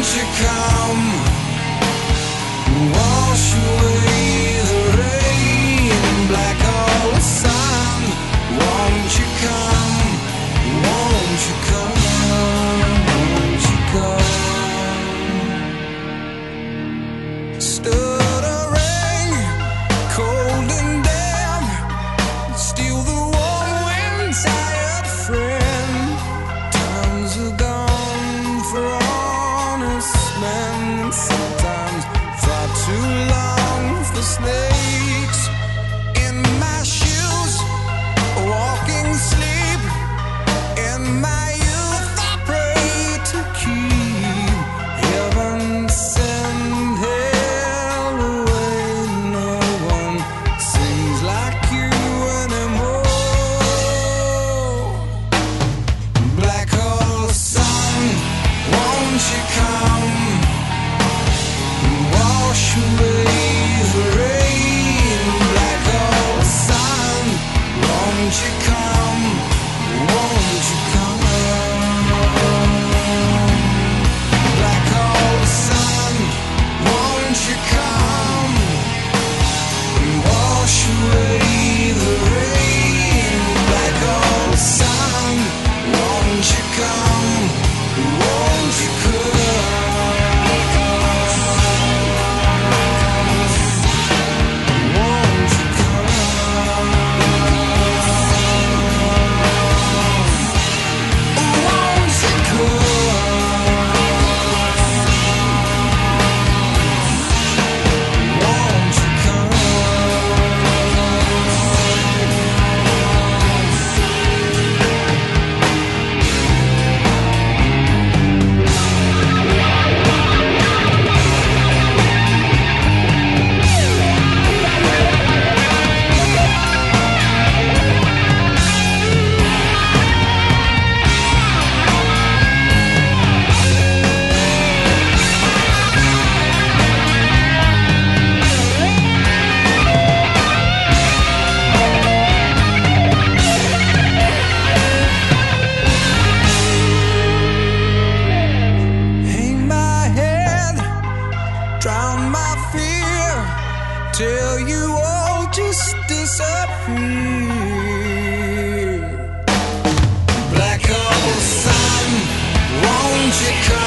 won't you come? Wash away Won't you come? Won't You come.